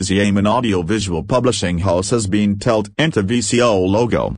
Xiamen Audiovisual Publishing House has been tilt into VCO logo.